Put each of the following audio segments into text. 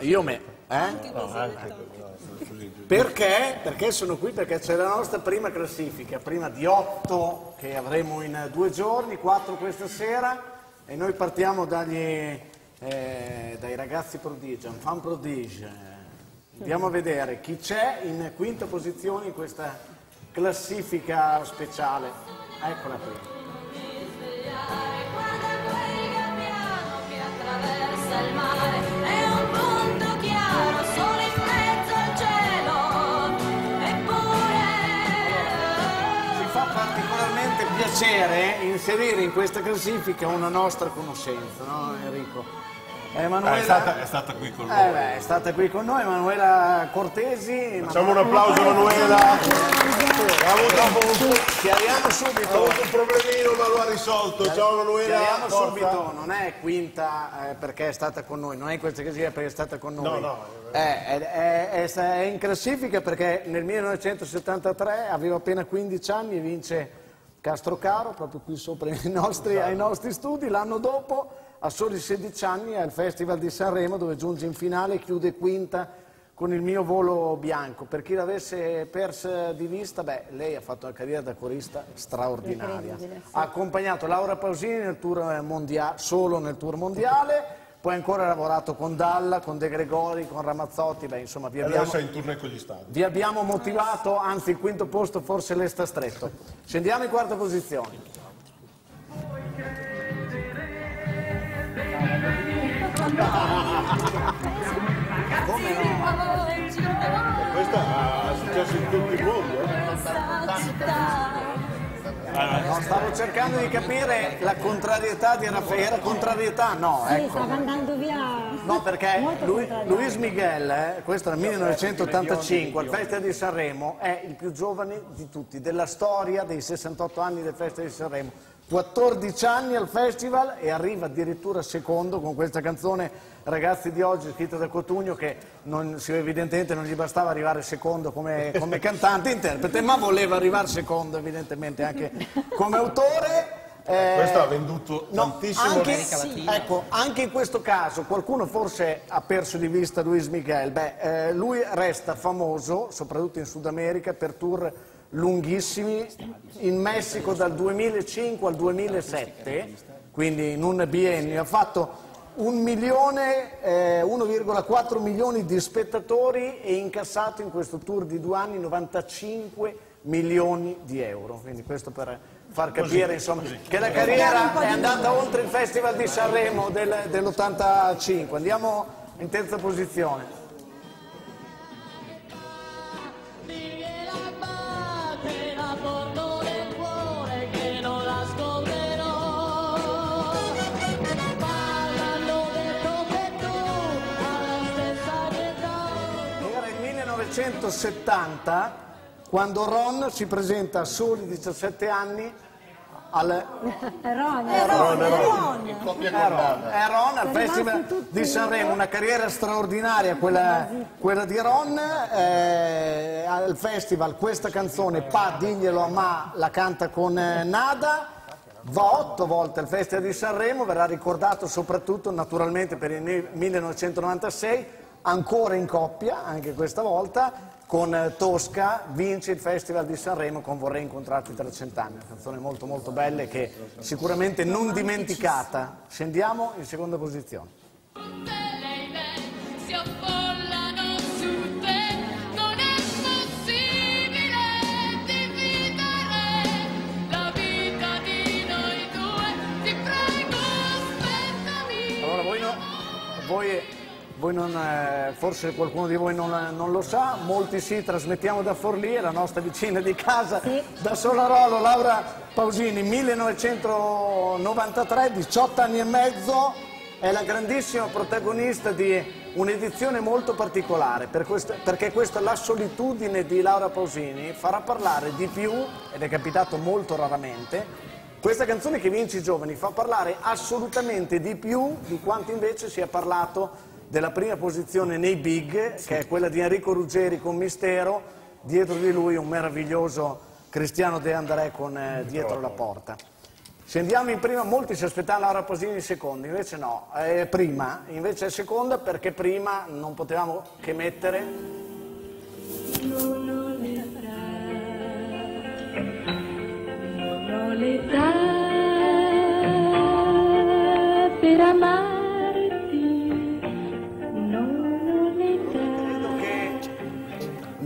Io me, eh? Perché? Perché sono qui? Perché c'è la nostra prima classifica, prima di otto che avremo in due giorni, quattro questa sera e noi partiamo dagli, eh, dai ragazzi prodigio, un fan prodigio. Andiamo a vedere chi c'è in quinta posizione in questa classifica speciale. Eccola qui. Guarda quel gabbiano che attraversa il mare, piacere inserire in questa classifica una nostra conoscenza, no Enrico? Emanuela, Eh, è, stata, è stata qui con eh noi. beh, è stata qui con noi, Emanuela Cortesi. Facciamo un applauso Emanuela. Ha avuto, un, Chiariamo ha subito. avuto un problemino ma lo ha risolto. Ciao Emanuela. Chiariamo forza. subito, non è quinta eh, perché è stata con noi, non è in questa classifica perché è stata con noi. No, no. Eh, è- è- è in classifica perché nel 1973 aveva appena 15 anni e vince Castrocaro, proprio qui sopra ai nostri, ai nostri studi. L'anno dopo, a soli 16 anni, al Festival di Sanremo dove giunge in finale e chiude quinta con il mio volo bianco. Per chi l'avesse persa di vista, beh, lei ha fatto una carriera da corista straordinaria. Sì. Ha accompagnato Laura Pausini nel tour mondiale, solo nel tour mondiale, poi ancora ha lavorato con Dalla, con De Gregori, con Ramazzotti, beh, insomma vi abbiamo, adesso è in tournée con gli stadi. vi abbiamo motivato, anzi il quinto posto forse le sta stretto. Scendiamo in quarta posizione. Come no? Questa ha successo in tutto il mondo. No, stavo cercando di capire la contrarietà di Raffaele. Era contrarietà? No, Sì, ecco. stava andando via. No, perché lui. Luis Miguel, eh, questo nel 1985, al Festival di Sanremo, è il più giovane di tutti, della storia dei 68 anni del Festival di Sanremo. 14 anni al festival e arriva addirittura secondo con questa canzone Ragazzi di oggi scritta da Cotugno che non, sì, evidentemente non gli bastava arrivare secondo come, come cantante interprete ma voleva arrivare secondo evidentemente anche come autore. Eh, Questo ha venduto No, tantissimo. anche, ecco, anche in questo caso qualcuno forse ha perso di vista Luis Miguel. Beh, eh, lui resta famoso, soprattutto in Sud America, per tour lunghissimi, in Messico dal 2005 al 2007, quindi in un biennio. Ha fatto un milione, eh, 1,4 milioni di spettatori e incassato in questo tour di due anni 95 milioni di euro. Quindi questo per far capire insomma, che la carriera è andata oltre il Festival di Sanremo del- dell'85. Andiamo in terza posizione. 1970 quando Ron si presenta a soli 17 anni al Ron, Ron, Ron. Al Festival di Sanremo, una carriera straordinaria quella, quella di Ron, eh, al festival questa canzone Pa diglielo a ma la canta con eh, Nada, va otto volte al Festival di Sanremo, verrà ricordato soprattutto naturalmente per il ne- 1996, ancora in coppia anche questa volta, con eh, Tosca vince il Festival di Sanremo con Vorrei incontrarti tra cent'anni, una canzone molto molto bella e che sicuramente non dimenticata. Scendiamo in seconda posizione. Allora voi, no- voi non, eh, forse qualcuno di voi non, non lo sa, molti sì, trasmettiamo da Forlì, è la nostra vicina di casa, Sì. da Solarolo, Laura Pausini, 1993, 18 anni e mezzo, è la grandissima protagonista di un'edizione molto particolare, per questo- perché questa La solitudine di Laura Pausini farà parlare di più, ed è capitato molto raramente, questa canzone che vince i giovani fa parlare assolutamente di più di quanto invece si è parlato della prima posizione nei big, che è quella di Enrico Ruggeri con Mistero, dietro di lui un meraviglioso Cristiano De André con eh, Dietro la porta. Scendiamo in prima, molti si aspettavano Laura Pausini in seconda, invece no, è prima, invece è seconda perché prima non potevamo che mettere Non ho l'età, non ho l'età per amarti,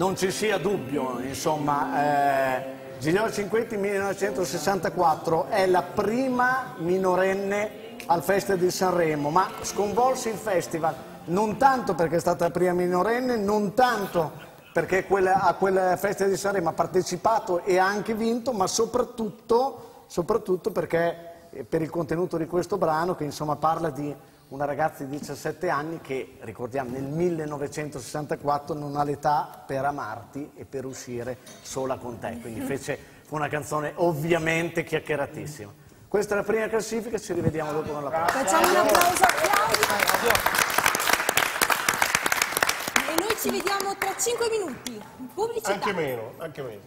non ci sia dubbio, insomma, eh, Giglio Cinquetti 1964 è la prima minorenne al Festival di Sanremo, ma sconvolse il festival non tanto perché è stata la prima minorenne, non tanto perché quella- a quel Festival di Sanremo ha partecipato e ha anche vinto, ma soprattutto, soprattutto perché eh, per il contenuto di questo brano che insomma parla di una ragazza di 17 anni che, ricordiamo, nel 1964 non ha l'età per amarti e per uscire sola con te. Quindi fece, fu una canzone ovviamente chiacchieratissima. Questa è la prima classifica, ci rivediamo dopo con la prossima. Facciamo un applauso a Claudio. E noi ci vediamo tra 5 minuti. Pubblicità. Anche meno, anche meno.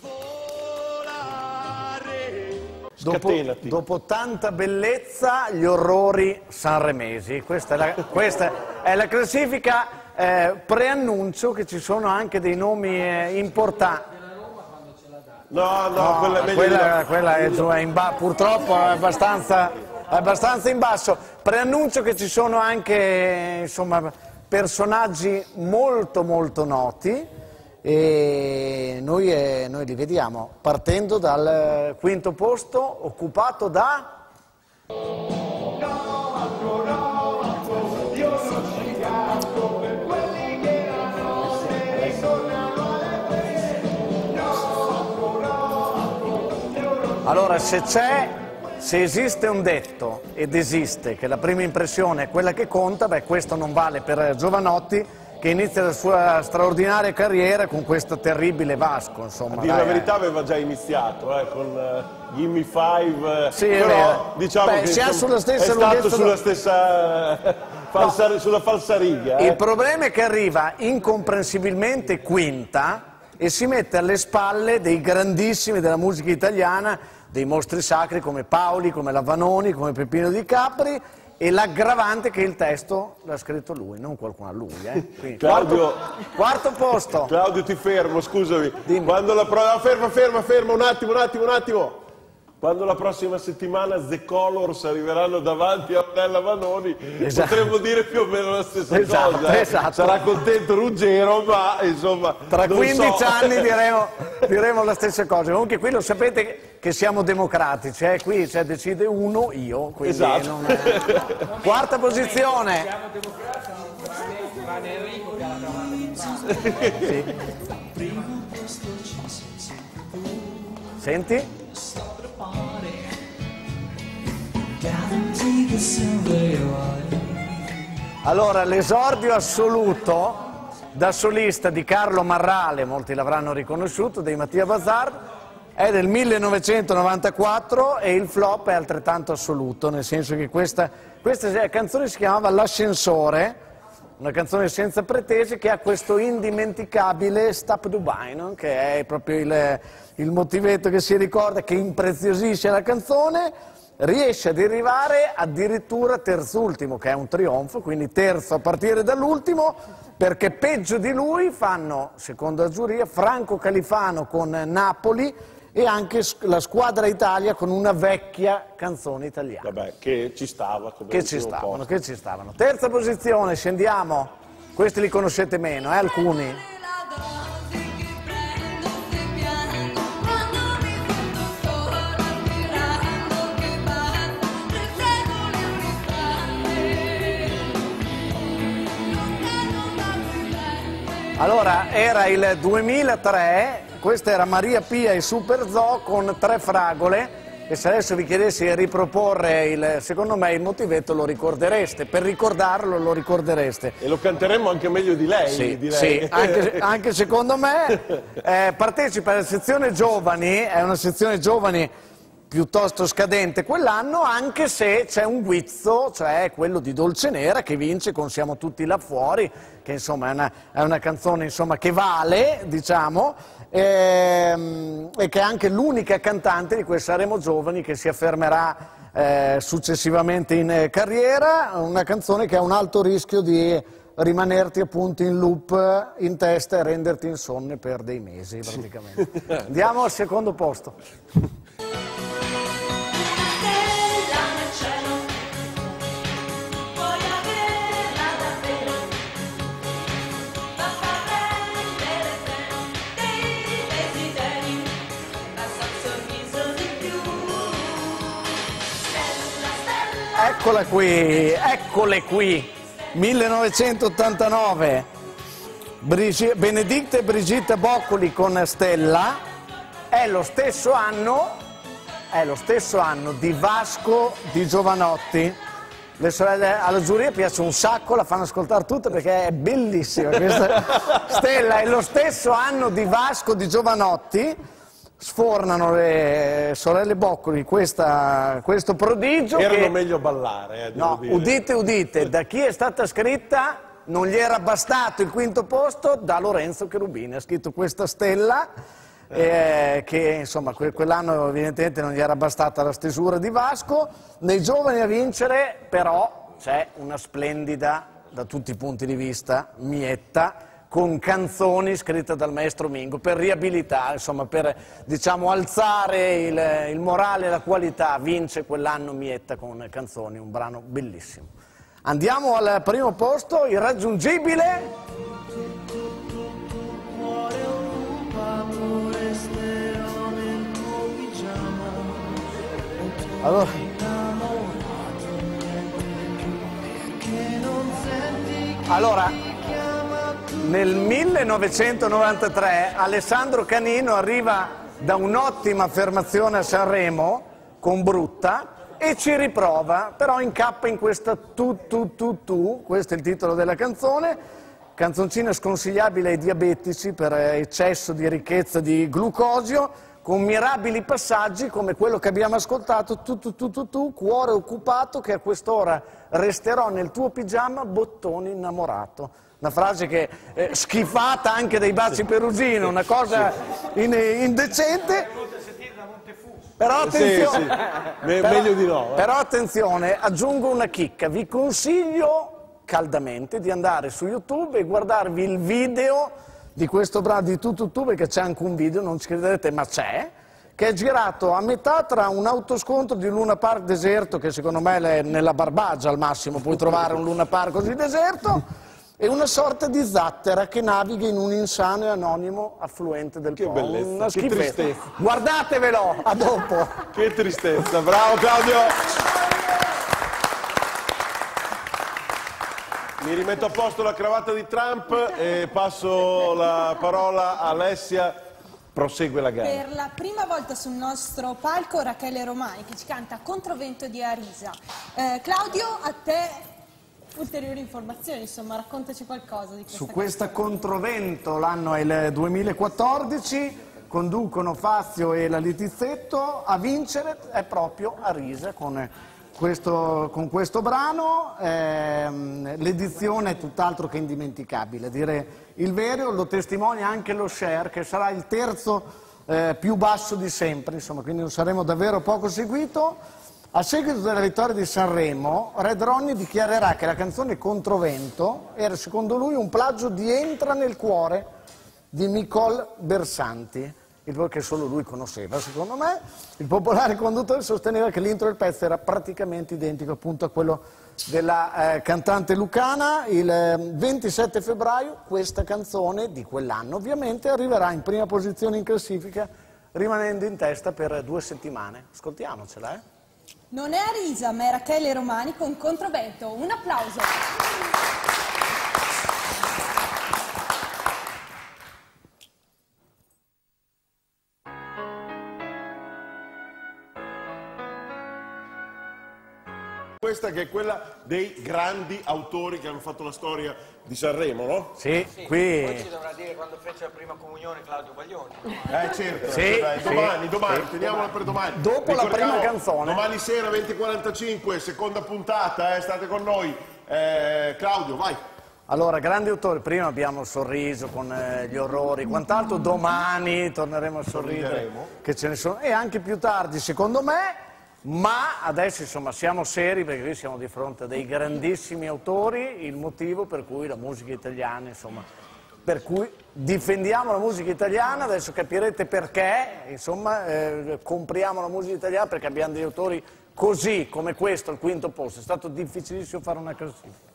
Dopo, dopo tanta bellezza, gli orrori sanremesi. Questa è la, questa è la classifica. eh, preannuncio che ci sono anche dei nomi eh, importanti. No, no, No, quella è di quella, quella è giù, è in ba- purtroppo è abbastanza, è abbastanza in basso. Preannuncio che ci sono anche insomma, personaggi molto molto noti e noi, eh, noi li vediamo partendo dal eh, quinto posto occupato da... Allora, se c'è, se esiste un detto, ed esiste, che la prima impressione è quella che conta, beh, questo non vale per Giovanotti, che inizia la sua straordinaria carriera con questo terribile Vasco, insomma. A dire dai, la eh. verità aveva già iniziato eh, con eh, Gimme Five, eh, Sì, è però diciamo Beh, che si ha insomma, sulla stessa è stato sulla stessa falsa, sulla falsariga. eh. Il problema è che arriva incomprensibilmente quinta e si mette alle spalle dei grandissimi della musica italiana, dei mostri sacri come Paoli, come Lavanoni, come Peppino di Capri e l'aggravante che il testo l'ha scritto lui, non qualcuno a lui. Eh. Claudio- quarto, quarto posto. Claudio ti fermo, scusami. Dimmi. Quando la pro- ah, ferma, ferma, ferma, un attimo, un attimo, un attimo. Quando la prossima settimana The Colors arriveranno davanti a Ornella Vanoni, Esatto. potremmo dire più o meno la stessa Esatto, cosa. eh. esatto. Sarà contento Ruggero, ma insomma. Tra non 15 so. anni diremo, diremo la stessa cosa. Comunque qui lo sapete che- che siamo democratici, eh? qui cioè, decide uno, io. Quindi Esatto. non è- Quarta posizione. Sì. Senti? Allora, l'esordio assoluto da solista di Carlo Marrale, molti l'avranno riconosciuto, dei Mattia Bazar, è del 1994 e il flop è altrettanto assoluto, nel senso che questa, questa canzone si chiamava L'ascensore, una canzone senza pretese che ha questo indimenticabile Stop Dubai, no? che è proprio il, il motivetto che si ricorda, che impreziosisce la canzone, riesce ad arrivare addirittura terzultimo, che è un trionfo, quindi terzo a partire dall'ultimo, perché peggio di lui fanno, secondo la giuria, Franco Califano con Napoli e anche la squadra Italia con una vecchia canzone italiana. Vabbè, che ci stava. come Che ci stavano, posto. che ci stavano. Terza posizione, scendiamo. Questi li conoscete meno, eh, alcuni. Allora, era il 2003, questa era Maria Pia e Super Zoo con tre fragole e se adesso vi chiedessi di riproporre il, secondo me il motivetto lo ricordereste, per ricordarlo lo ricordereste. E lo canteremo anche meglio di lei, Sì, direi. sì, anche, anche secondo me. Eh, partecipa alla sezione giovani, è una sezione giovani piuttosto scadente quell'anno, anche se c'è un guizzo, cioè quello di Dolce Nera, che vince con Siamo tutti là fuori, che insomma è una, è una canzone insomma, che vale, diciamo, ehm, e che è anche l'unica cantante di quel Saremo Giovani che si affermerà eh, successivamente in eh, carriera, una canzone che ha un alto rischio di rimanerti appunto in loop in testa e renderti insonne per dei mesi praticamente. Andiamo al secondo posto. Eccola qui, eccole qui, 1989. Brigi- Benedicta e Brigitte Boccoli con Stella è lo stesso anno, è lo stesso anno di Vasco di Giovanotti. Le sorelle alla giuria piace un sacco, la fanno ascoltare tutte perché è bellissima. Questa Stella è lo stesso anno di Vasco di Giovanotti. Sfornano le sorelle Boccoli questa- questo prodigio. Erano che- meglio ballare, eh, No, dire. udite, udite, da chi è stata scritta non gli era bastato il quinto posto, da Lorenzo Cherubini. Ha scritto questa stella, eh, che insomma que- quell'anno evidentemente non gli era bastata la stesura di Vasco. Nei giovani a vincere però c'è una splendida, da tutti i punti di vista, Mietta, con canzoni scritte dal maestro Mingo per riabilitare, insomma per diciamo, alzare il, il morale e la qualità. Vince quell'anno Mietta con canzoni, un brano bellissimo. Andiamo al primo posto, irraggiungibile. Allora, allora, nel 1993 Alessandro Canino arriva da un'ottima affermazione a Sanremo con Brutta e ci riprova, però incappa in questa tu tu tu tu, questo è il titolo della canzone, canzoncina sconsigliabile ai diabetici per eccesso di ricchezza di glucosio, con mirabili passaggi come quello che abbiamo ascoltato, tu tu tu tu tu, cuore occupato che a quest'ora resterò nel tuo pigiama, bottone innamorato. Una frase che è schifata anche dai baci perugino, una cosa in- indecente. Però attenzione, sì. Me- però- meglio di no, eh. Però attenzione, aggiungo una chicca, vi consiglio caldamente di andare su YouTube e guardarvi il video di questo brano di Tu Tu Tu, perché c'è anche un video, non ci crederete, ma c'è, che è girato a metà tra un autoscontro di Luna Park deserto, che secondo me è nella Barbagia al massimo puoi trovare un Luna Park così deserto, e una sorta di zattera che naviga in un insano e anonimo affluente del Che Po. bellezza, Una che schifezza. tristezza. Guardatevelo, a dopo. Che tristezza, bravo Claudio! Mi rimetto a posto la cravatta di Trump e passo la parola a Alessia. Prosegue la gara. Per la prima volta sul nostro palco Rachele Romani che ci canta Controvento di Arisa. Eh, Claudio, a te ulteriori informazioni, insomma, raccontaci qualcosa di questa Su questa controvento, l'anno è il 2014, conducono Fazio e la Litizzetto, a vincere è proprio Arisa con questo, con questo brano, ehm, l'edizione è tutt'altro che indimenticabile, a dire il vero, lo testimonia anche lo share che sarà il terzo eh, più basso di sempre, insomma, quindi saremo davvero poco seguito. A seguito della vittoria di Sanremo, Red Ronnie dichiarerà che la canzone Controvento era secondo lui un plagio di Entra nel cuore di Nicole Bersanti, il che solo lui conosceva secondo me. Il popolare conduttore sosteneva che l'intro del pezzo era praticamente identico appunto a quello della eh, cantante lucana. Il eh, 27 febbraio questa canzone di quell'anno ovviamente arriverà in prima posizione in classifica rimanendo in testa per due settimane. Ascoltiamocela, eh. Non è Arisa, ma è Rachele Romani con Controvento. Un applauso. questa che è quella dei grandi autori che hanno fatto la storia di Sanremo, no? Sì, Poi qui quando fece la prima comunione Claudio Baglioni. Eh certo, Sì, dai, sì, domani, domani, sì. teniamola per domani. Dopo la prima canzone. Domani sera 20.45, seconda puntata, eh, state con noi. Eh, Claudio, vai. Allora, grandi autori, prima abbiamo il sorriso con eh, gli orrori, quant'altro domani torneremo a sorridere, che ce ne sono, e anche più tardi secondo me, ma adesso insomma siamo seri perché qui siamo di fronte a dei grandissimi autori, il motivo per cui la musica italiana, insomma, per cui difendiamo la musica italiana, adesso capirete perché, insomma, eh, compriamo la musica italiana perché abbiamo degli autori così come questo, al quinto posto, è stato difficilissimo fare una classifica.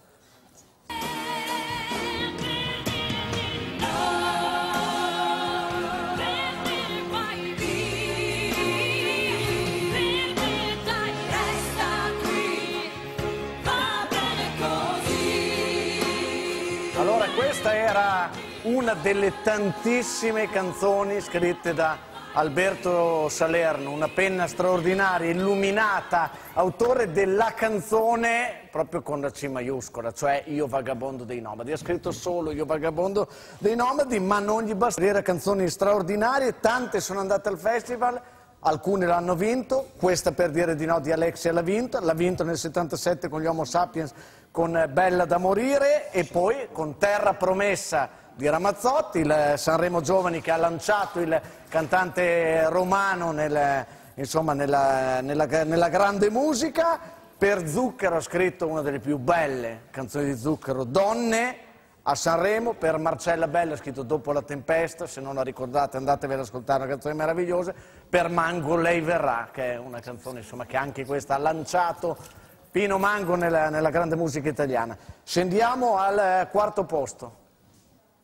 Una delle tantissime canzoni scritte da Alberto Salerno, una penna straordinaria, illuminata, autore della canzone proprio con la C maiuscola, cioè Io vagabondo dei nomadi. Ha scritto solo Io vagabondo dei nomadi, ma non gli basta. Era canzoni straordinarie, tante sono andate al festival, Alcune l'hanno vinto, questa per dire di no di Alexia l'ha vinta, l'ha vinto nel 77 con gli Homo Sapiens con Bella da morire e poi con Terra Promessa di Ramazzotti, il Sanremo Giovani che ha lanciato il cantante romano nel, insomma, nella, nella- nella grande musica. Per Zucchero ha scritto una delle più belle canzoni di Zucchero, Donne, a Sanremo per Marcella Bella, scritto Dopo la tempesta, se non la ricordate andatevi ad ascoltare una canzone meravigliosa, per Mango Lei verrà, che è una canzone insomma, che anche questa ha lanciato Pino Mango nella, nella grande musica italiana. Scendiamo al eh, quarto posto.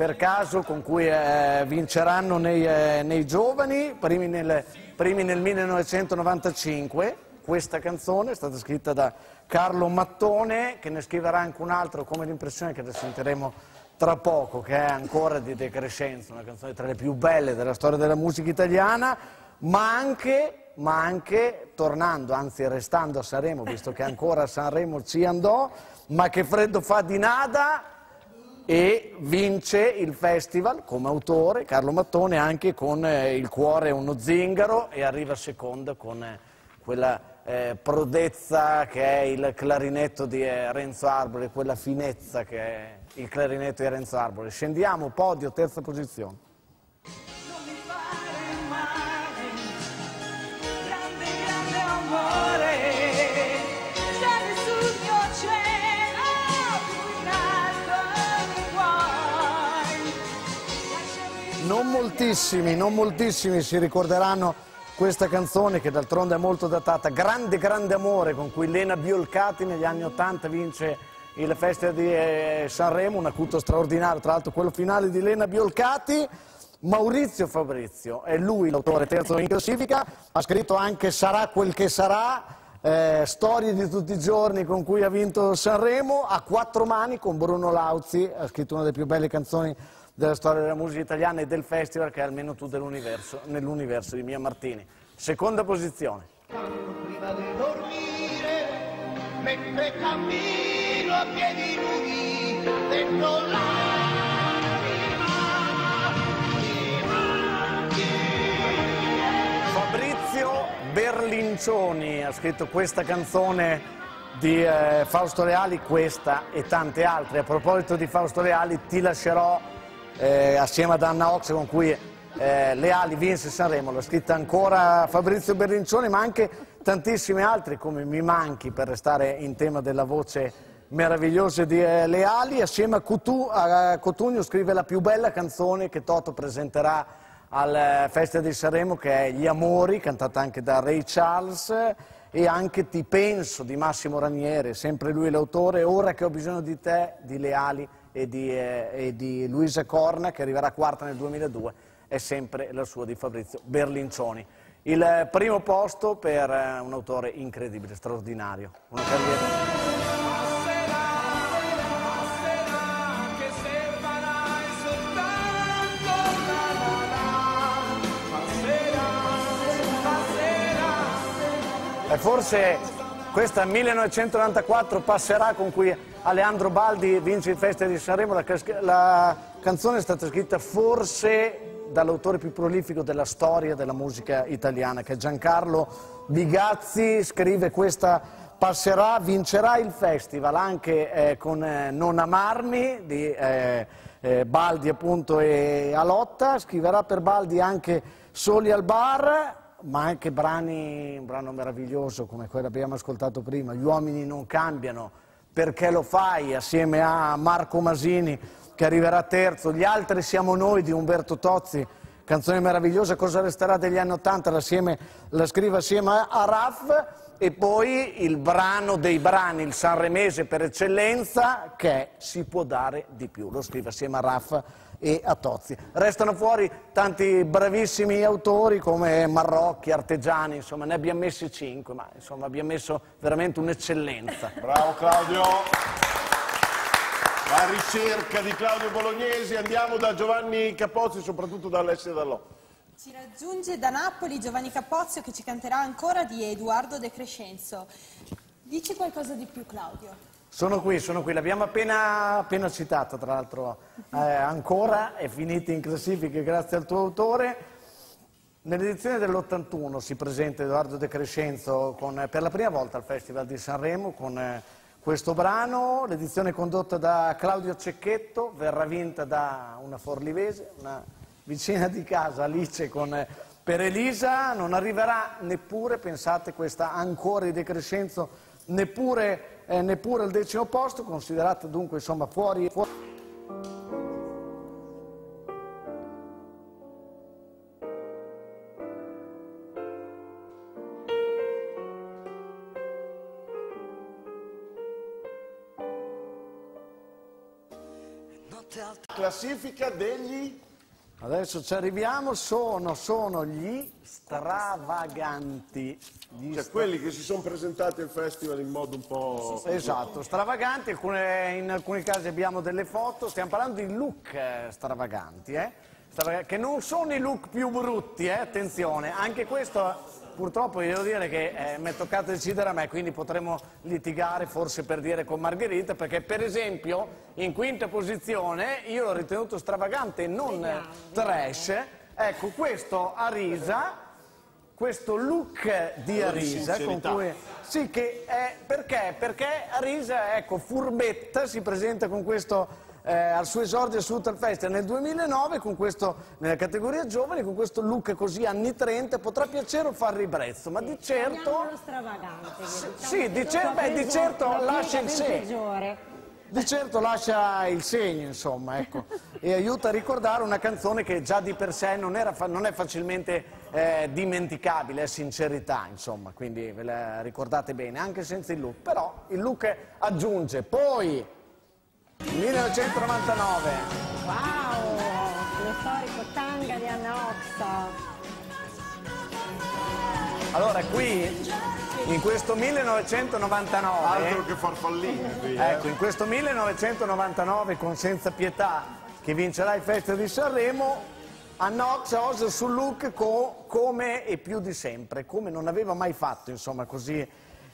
per caso con cui eh, vinceranno nei, eh, nei giovani, primi nel, primi nel 1995. Questa canzone è stata scritta da Carlo Mattone che ne scriverà anche un altro come l'impressione che sentiremo tra poco, che è ancora di De Crescenzo, una canzone tra le più belle della storia della musica italiana, ma anche, ma anche tornando, anzi restando a Sanremo, visto che ancora a Sanremo ci andò, ma che freddo fa di nada e vince il festival come autore, Carlo Mattone, anche con eh, Il cuore è uno zingaro e arriva seconda con eh, quella eh, prodezza che è il clarinetto di eh, Renzo Arbore, quella finezza che è il clarinetto di Renzo Arbore. Scendiamo, podio, terza posizione. Non moltissimi, non moltissimi si ricorderanno questa canzone che d'altronde è molto datata, Grande Grande Amore, con cui Lena Biolcati negli anni Ottanta vince il Festival di eh, Sanremo, un acuto straordinario, tra l'altro quello finale di Lena Biolcati. Maurizio Fabrizio, è lui l'autore terzo in classifica, ha scritto anche Sarà quel che sarà, eh, storie di tutti i giorni con cui ha vinto Sanremo, a quattro mani con Bruno Lauzi, ha scritto una delle più belle canzoni della storia della musica italiana e del festival che è almeno tu dell'universo, nell'universo di Mia Martini. Seconda posizione. prima di dormire, mentre cammino a piedi nudi dentro l'anima di Fabrizio Berlincioni ha scritto questa canzone di eh, Fausto Leali, questa e tante altre. A proposito di Fausto Leali, ti lascerò eh, assieme ad Anna Ox con cui eh, Leali vinse Sanremo, l'ha scritta ancora Fabrizio Berlincioni, ma anche tantissimi altri come Mi manchi per restare in tema della voce meravigliosa di eh, Leali. Assieme a, Cutu- a Cotugno scrive la più bella canzone che Toto presenterà al eh, Festival di Sanremo che è Gli Amori, cantata anche da Ray Charles. E anche Ti penso di Massimo Ranieri, sempre lui l'autore, Ora che ho bisogno di te di Leali e di, eh, e di Luisa Corna che arriverà quarta nel 2002 è sempre la sua di Fabrizio Berlincioni. Il eh, primo posto per eh, un autore incredibile, straordinario, una carriera... E forse questa 1994 passerà con cui Aleandro Baldi vince il Festival di Sanremo. La, la canzone è stata scritta forse dall'autore più prolifico della storia della musica italiana, che è Giancarlo Bigazzi. Scrive questa passerà, vincerà il festival anche eh, con eh, Non amarmi di eh, eh, Baldi appunto e Alotta. Scriverà per Baldi anche Soli al bar ma anche brani, un brano meraviglioso come quello che abbiamo ascoltato prima, Gli uomini non cambiano, perché lo fai, assieme a Marco Masini che arriverà terzo, Gli altri siamo noi di Umberto Tozzi, canzone meravigliosa, Cosa resterà degli anni Ottanta, la, la scrive assieme a Raff e poi il brano dei brani, il sanremese per eccellenza che è Si può dare di più, lo scrive assieme a Raff e a Tozzi. Restano fuori tanti bravissimi autori come Marrocchi, Artegiani, insomma ne abbiamo messi cinque, ma insomma abbiamo messo veramente un'eccellenza. Bravo Claudio. La ricerca di Claudio Bolognesi, andiamo da Giovanni Capozzi, soprattutto da Alessia Dallò. Ci raggiunge da Napoli Giovanni Capozio che ci canterà ancora di Edoardo De Crescenzo. Dici qualcosa di più Claudio. Sono qui, sono qui, l'abbiamo appena, appena citato tra l'altro eh, ancora, è finita in classifica grazie al tuo autore. Nell'edizione dell'81 si presenta Edoardo De Crescenzo con, per la prima volta al Festival di Sanremo con eh, questo brano, l'edizione condotta da Claudio Cecchetto, verrà vinta da una forlivese, una vicina di casa, Alice, con, eh, per Elisa, non arriverà neppure, pensate, questa ancora di De Crescenzo, neppure eh, neppure al decimo posto, considerata dunque insomma fuori... fuori. Classifica degli... Adesso ci arriviamo, sono, sono gli stravaganti. Gli Cioè quelli che si sono presentati al festival in modo un po'... Esatto, stravaganti, alcune- in alcuni casi abbiamo delle foto, stiamo parlando di look eh, stravaganti, eh? Che non sono i look più brutti, eh? attenzione, anche questo purtroppo io devo dire che eh, mi è toccato decidere a me, quindi potremo litigare forse per dire con Margherita, perché per esempio in quinta posizione io l'ho ritenuto stravagante e non eh, trash, ecco questo Arisa, questo look di Arisa con cui sì che è perché? Perché Arisa ecco furbetta si presenta con questo eh, al suo esordio al Sultan Festival nel 2009 con questo nella categoria giovani con questo look così anni 30 potrà piacere o far ribrezzo ma di certo stravagante. che diciamo sì, di cer- beh, di certo lascia il segno. di certo lascia il segno, insomma, ecco, e aiuta a ricordare una canzone che già di per sé non, era non è facilmente eh, dimenticabile, è sincerità, insomma, quindi ve la ricordate bene, anche senza il look. Però il look aggiunge, poi, 1999, Wow, lo storico tanga di Anna Oxa. allora qui, in questo 1999... Altro che farfallini qui, eh. Ecco, in questo 1999 con Senza Pietà che vincerà il Festival di Sanremo, Annox osa sul look co- come e più di sempre, come non aveva mai fatto, insomma, così,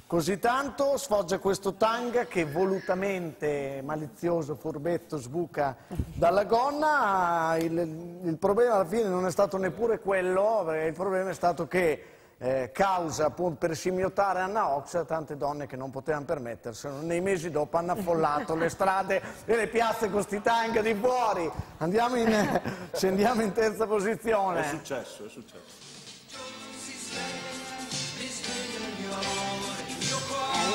così tanto, sfoggia questo tanga che volutamente malizioso, furbetto, sbuca dalla gonna, il, il problema alla fine non è stato neppure quello, perché il problema è stato che eh, causa per scimmiottare Anna Ox tante donne che non potevano permetterselo. Nei mesi dopo hanno affollato le strade e le piazze con sti tanga di fuori. Andiamo in, scendiamo in terza posizione. successo, è successo. È lo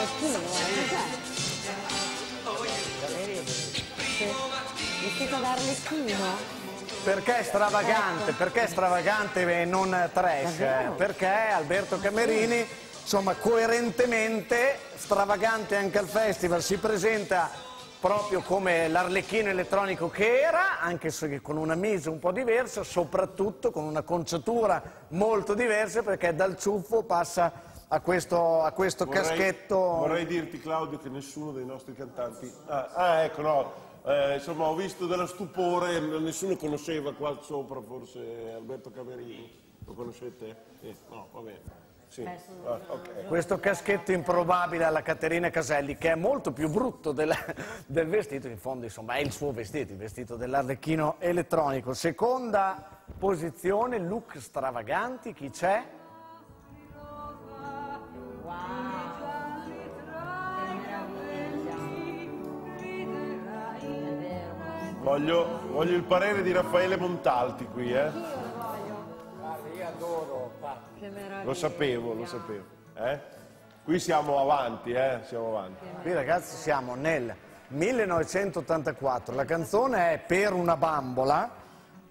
schino, eh, cos'è? Vestito da arlecchino? Perché è stravagante? Perché stravagante e non trash? Davvero? Perché Alberto Camerini, insomma, coerentemente, stravagante anche al festival, si presenta proprio come l'arlecchino elettronico che era, anche se con una mise un po' diversa, soprattutto con una conciatura molto diversa perché dal ciuffo passa a questo, a questo Vorrei- caschetto. Vorrei dirti, Claudio, che nessuno dei nostri cantanti. Ah, ah, ecco, no. eh, insomma, ho visto dello stupore, nessuno conosceva qua sopra, forse Alberto Camerini. Lo conoscete? Eh, no, va bene. Sì. Ah, ok. Questo caschetto improbabile alla Caterina Caselli, che è molto più brutto del, del vestito, in fondo insomma è il suo vestito, il vestito dell'arlecchino elettronico. Seconda posizione, look stravaganti, chi c'è? Voglio, voglio il parere di Raffaele Montalti qui, eh? Che meraviglia. Lo sapevo, lo sapevo. Eh? Qui siamo avanti, eh? Siamo avanti. Qui ragazzi siamo nel 1984, la canzone è Per una bambola,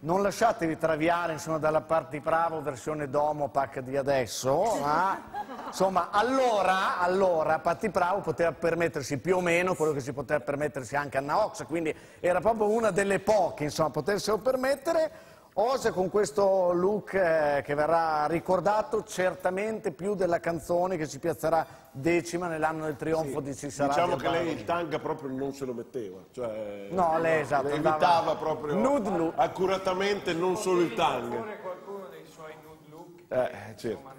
non lasciatevi traviare insomma, dalla parte bravo versione Domo Pac di adesso, ma insomma allora, allora Patti Bravo poteva permettersi più o meno quello che si poteva permettersi anche Anna Ox, quindi era proprio una delle poche insomma, poterselo permettere. Osa con questo look eh, che verrà ricordato certamente più della canzone che si piazzerà decima nell'anno del trionfo di Ci sarà Diciamo che lei il tanga proprio non se lo metteva. Cioè, No, lei, esatto, Evitava andava proprio nude look. accuratamente non solo il tanga. qualcuno dei suoi nude look Eh, certo.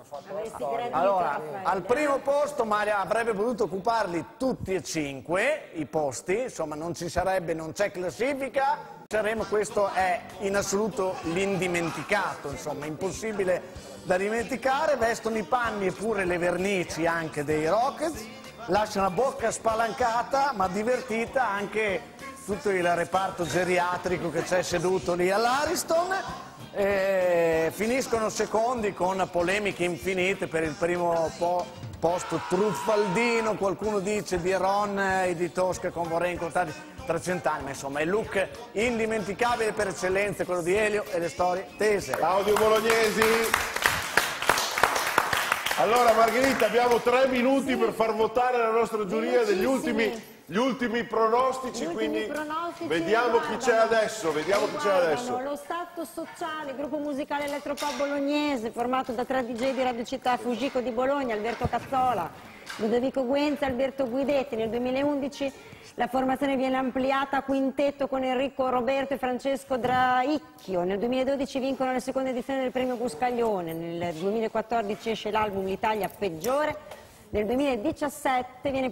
Allora, al primo posto Maria avrebbe potuto occuparli tutti e cinque i posti, insomma non ci sarebbe, non c'è classifica. Saremo, questo è in assoluto l'indimenticato, insomma, impossibile da dimenticare. Vestono i panni e pure le vernici anche dei Rockets, lasciano la bocca spalancata ma divertita anche tutto il reparto geriatrico che c'è seduto lì all'Ariston. E finiscono secondi con polemiche infinite per il primo po- posto truffaldino, qualcuno dice di Ron e di Tosca con vorrei incontrarli tra cent'anni, ma insomma il look indimenticabile per eccellenza, quello di Elio e le storie tese. Claudio Bolognesi. Allora Margherita abbiamo tre minuti per far votare la nostra giuria degli ultimi, gli ultimi pronostici, Gli ultimi quindi pronostici vediamo chi c'è adesso, vediamo chi c'è adesso. Lo Stato Sociale, gruppo musicale elettropop bolognese, formato da tre DJ di Radio Città, Fugico di Bologna, Alberto Cazzola, Ludovico Guenza, Alberto Guidetti. Nel 2011 la formazione viene ampliata a quintetto con Enrico Roberto e Francesco Draicchio. Nel 2012 vincono la seconda edizione del premio Buscaglione. Nel 2014 esce l'album L'Italia peggiore. Nel 2017 viene